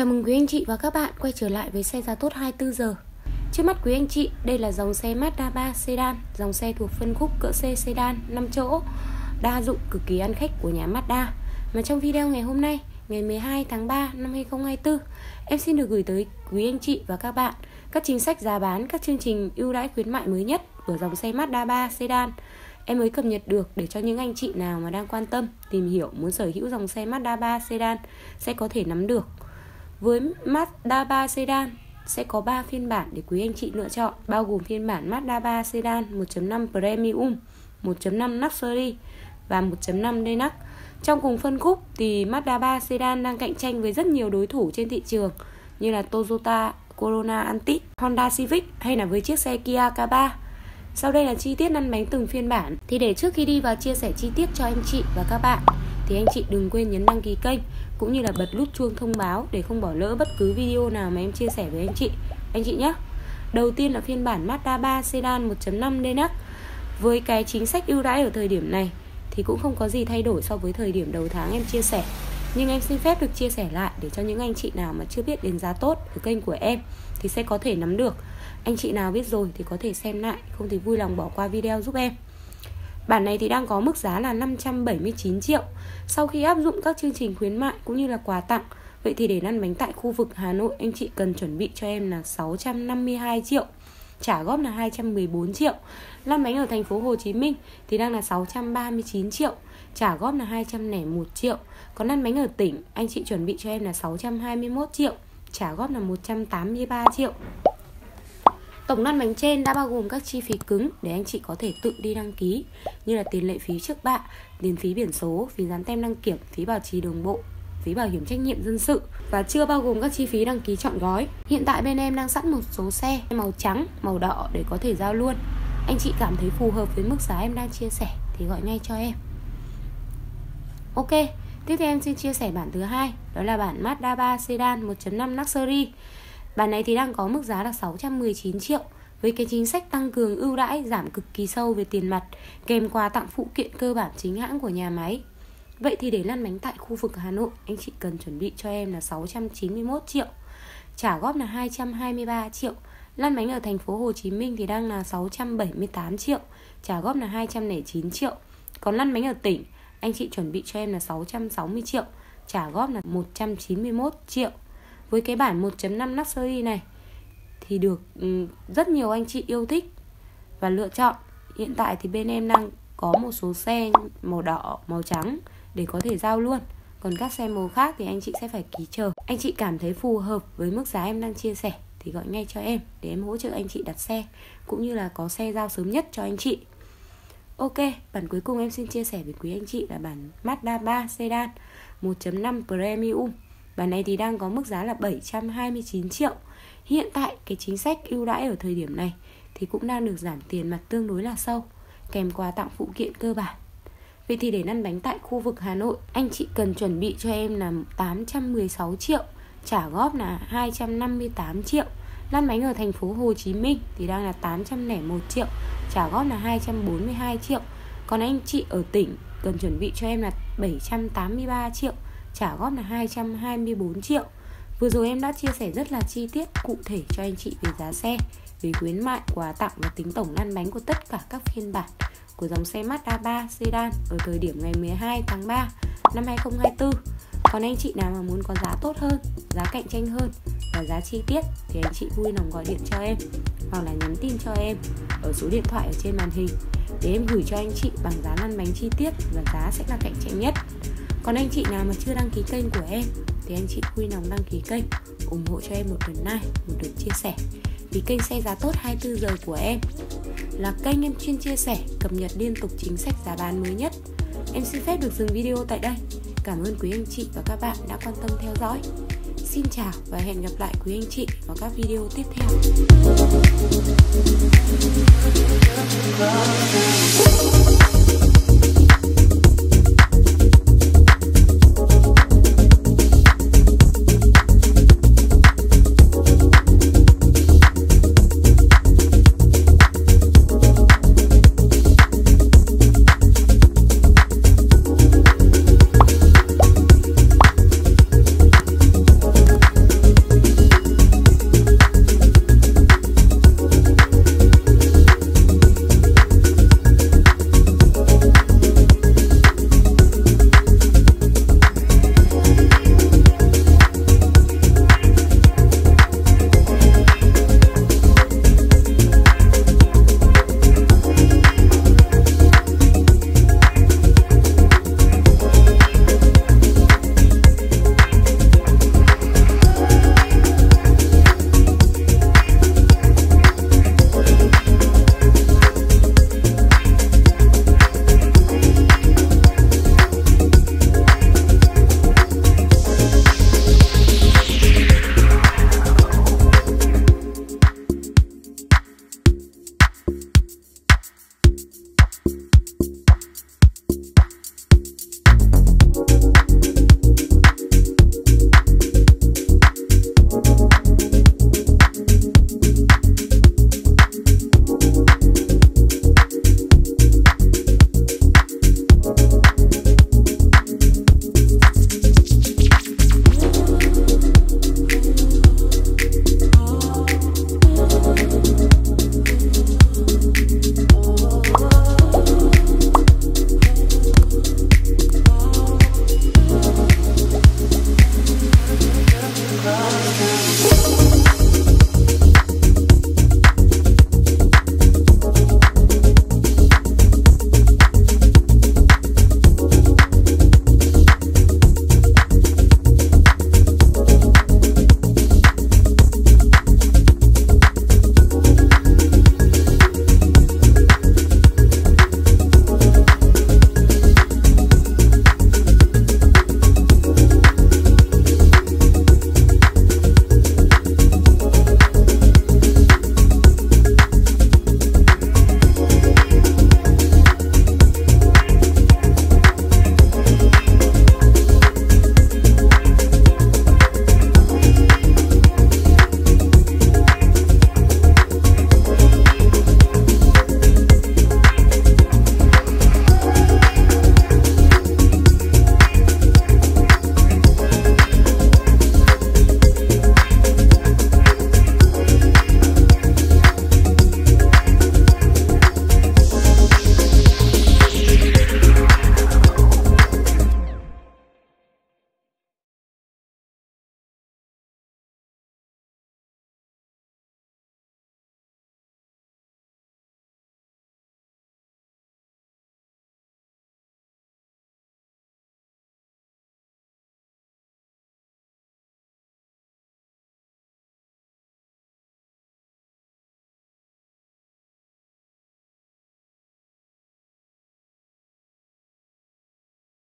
Chào mừng quý anh chị và các bạn quay trở lại với xe giá tốt 24 giờ. Trước mắt quý anh chị, đây là dòng xe Mazda 3 sedan, dòng xe thuộc phân khúc cỡ C sedan 5 chỗ, đa dụng cực kỳ ăn khách của nhà Mazda. Mà trong video ngày hôm nay, ngày 12 tháng 3 năm 2024, em xin được gửi tới quý anh chị và các bạn các chính sách giá bán, các chương trình ưu đãi khuyến mại mới nhất của dòng xe Mazda 3 sedan em mới cập nhật được để cho những anh chị nào mà đang quan tâm tìm hiểu muốn sở hữu dòng xe Mazda 3 sedan sẽ có thể nắm được với Mazda 3 sedan sẽ có 3 phiên bản để quý anh chị lựa chọn bao gồm phiên bản Mazda 3 sedan 1.5 Premium 1.5 Luxury và 1.5 Deluxe. Trong cùng phân khúc thì Mazda 3 sedan đang cạnh tranh với rất nhiều đối thủ trên thị trường như là Toyota Corona Antic, Honda Civic hay là với chiếc xe Kia K3 sau đây là chi tiết lăn bánh từng phiên bản. Thì để trước khi đi vào chia sẻ chi tiết cho anh chị và các bạn thì anh chị đừng quên nhấn đăng ký kênh, Cũng như là bật nút chuông thông báo Để không bỏ lỡ bất cứ video nào mà em chia sẻ với anh chị. Anh chị nhé Đầu tiên là phiên bản Mazda 3 Sedan 1.5 DNX Với cái chính sách ưu đãi ở thời điểm này Thì cũng không có gì thay đổi so với thời điểm đầu tháng em chia sẻ. Nhưng em xin phép được chia sẻ lại để cho những anh chị nào mà chưa biết đến giá tốt ở kênh của em thì sẽ có thể nắm được. Anh chị nào biết rồi thì có thể xem lại, Không thì vui lòng bỏ qua video giúp em. Bản này thì đang có mức giá là 579 triệu. Sau khi áp dụng các chương trình khuyến mại cũng như là quà tặng, Vậy thì để lăn bánh tại khu vực Hà Nội, Anh chị cần chuẩn bị cho em là 652 triệu, Trả góp là 214 triệu. Lăn bánh ở thành phố Hồ Chí Minh thì đang là 639 triệu, Trả góp là 201 triệu. Còn lăn bánh ở tỉnh, Anh chị chuẩn bị cho em là 621 triệu, Trả góp là 183 triệu. Tổng lăn bánh trên đã bao gồm các chi phí cứng để anh chị có thể tự đi đăng ký như là tiền lệ phí trước bạ, tiền phí biển số, phí dán tem đăng kiểm, phí bảo trì đường bộ, phí bảo hiểm trách nhiệm dân sự và chưa bao gồm các chi phí đăng ký chọn gói. Hiện tại bên em đang sẵn một số xe màu trắng, màu đỏ để có thể giao luôn. Anh chị cảm thấy phù hợp với mức giá em đang chia sẻ thì gọi ngay cho em. Ok, tiếp theo em xin chia sẻ bản thứ hai, đó là bản Mazda 3 Sedan 1.5 Luxury. Bản này thì đang có mức giá là 619 triệu với cái chính sách tăng cường ưu đãi giảm cực kỳ sâu về tiền mặt kèm quà tặng phụ kiện cơ bản chính hãng của nhà máy. Vậy thì để lăn bánh tại khu vực Hà Nội, anh chị cần chuẩn bị cho em là 691 triệu. Trả góp là 223 triệu. Lăn bánh ở thành phố Hồ Chí Minh thì đang là 678 triệu, trả góp là 209 triệu. Còn lăn bánh ở tỉnh, anh chị chuẩn bị cho em là 660 triệu, trả góp là 191 triệu với cái bản 1.5 Luxury này thì được ừ, rất nhiều anh chị yêu thích và lựa chọn. Hiện tại thì bên em đang có một số xe màu đỏ màu trắng để có thể giao luôn. Còn các xe màu khác thì anh chị sẽ phải ký chờ. Anh chị cảm thấy phù hợp với mức giá em đang chia sẻ thì gọi ngay cho em để em hỗ trợ anh chị đặt xe cũng như là có xe giao sớm nhất cho anh chị. Ok, bản cuối cùng em xin chia sẻ với quý anh chị là bản Mazda 3 Sedan 1.5 Premium. Bản này thì đang có mức giá là 729 triệu. Hiện tại, cái chính sách ưu đãi ở thời điểm này Thì cũng đang được giảm tiền mặt tương đối là sâu, Kèm quà tặng phụ kiện cơ bản. Vậy thì để lăn bánh tại khu vực Hà Nội, Anh chị cần chuẩn bị cho em là 816 triệu, Trả góp là 258 triệu. Lăn bánh ở thành phố Hồ Chí Minh thì đang là 801 triệu, Trả góp là 242 triệu. Còn anh chị ở tỉnh cần chuẩn bị cho em là 783 triệu trả góp là 224 triệu. Vừa rồi em đã chia sẻ rất là chi tiết cụ thể cho anh chị về giá xe Về khuyến mại, quà tặng và tính tổng lăn bánh của tất cả các phiên bản Của dòng xe Mazda 3 Sedan ở thời điểm ngày 12 tháng 3 năm 2024 Còn anh chị nào mà muốn có giá tốt hơn, giá cạnh tranh hơn và giá chi tiết Thì anh chị vui lòng gọi điện cho em Hoặc là nhắn tin cho em ở số điện thoại ở trên màn hình Để em gửi cho anh chị bằng giá lăn bánh chi tiết và giá sẽ là cạnh tranh nhất còn anh chị nào mà chưa đăng ký kênh của em Thì anh chị vui lòng đăng ký kênh ủng hộ cho em một lượt like, một lượt chia sẻ. Vì kênh xe giá tốt 24 giờ của em. Là kênh em chuyên chia sẻ, cập nhật liên tục chính sách giá bán mới nhất. Em xin phép được dừng video tại đây. Cảm ơn quý anh chị và các bạn đã quan tâm theo dõi. Xin chào và hẹn gặp lại quý anh chị vào các video tiếp theo.